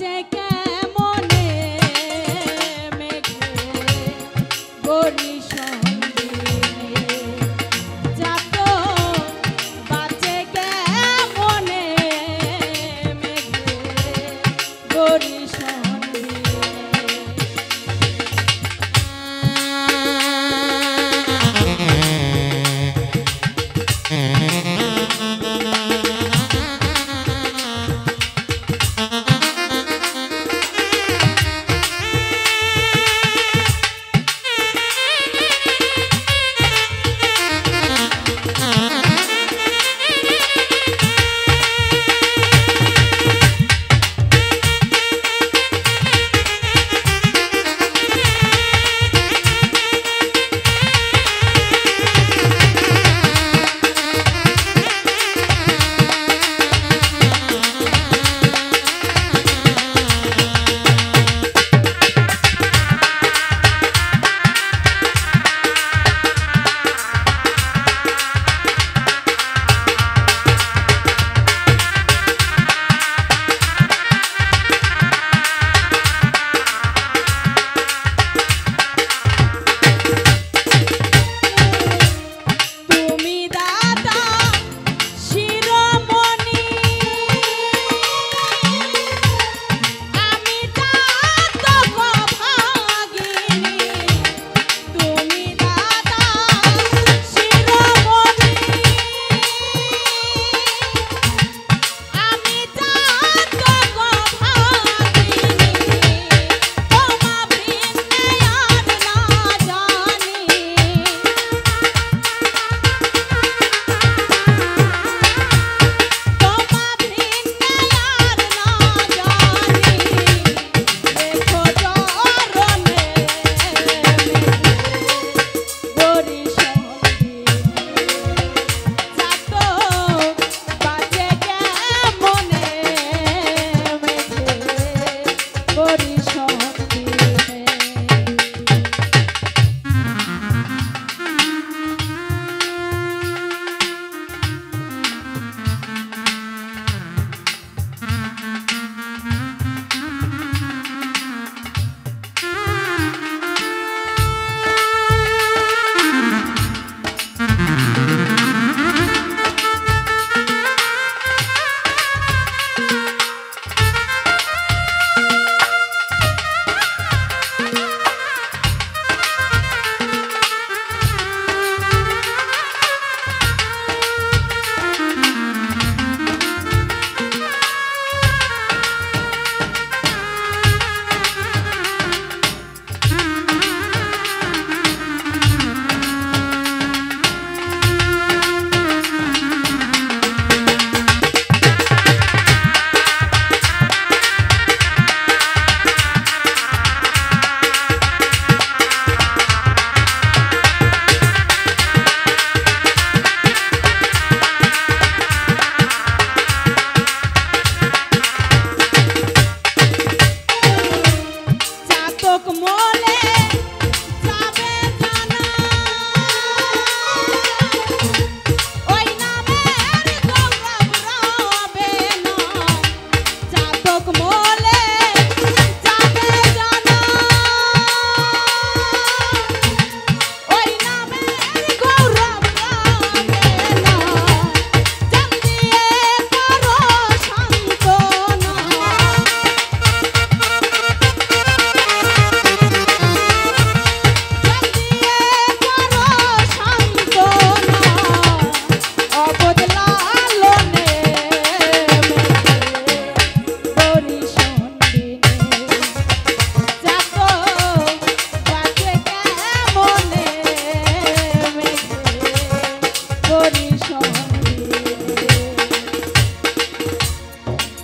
take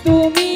তুমি